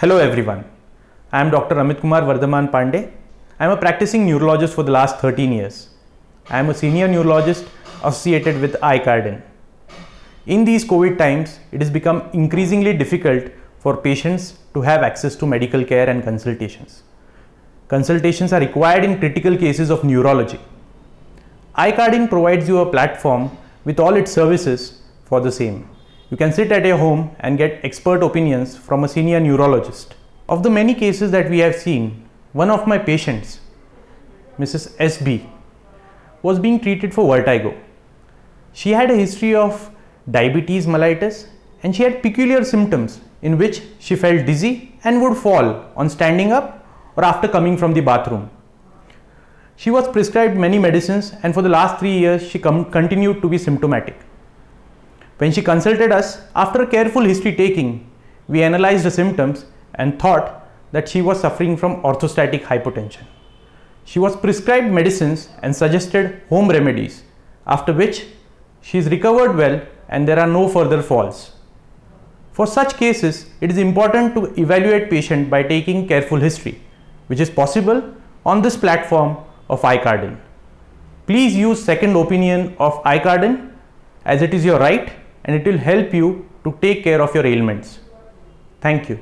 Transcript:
Hello everyone. I am Dr. Amit Kumar Vardhaman Pandey. I am a practicing neurologist for the last 13 years. I am a senior neurologist associated with iCardin. In these COVID times, it has become increasingly difficult for patients to have access to medical care and consultations. Consultations are required in critical cases of neurology. iCardin provides you a platform with all its services for the same. You can sit at your home and get expert opinions from a senior neurologist. Of the many cases that we have seen, one of my patients, Mrs. SB, was being treated for vertigo. She had a history of diabetes mellitus and she had peculiar symptoms in which she felt dizzy and would fall on standing up or after coming from the bathroom. She was prescribed many medicines and for the last three years she continued to be symptomatic. When she consulted us, after careful history taking, we analyzed the symptoms and thought that she was suffering from orthostatic hypotension. She was prescribed medicines and suggested home remedies, after which she is recovered well and there are no further falls. For such cases, it is important to evaluate patient by taking careful history, which is possible on this platform of iCardin. Please use second opinion of iCardin as it is your right and it will help you to take care of your ailments. Thank you.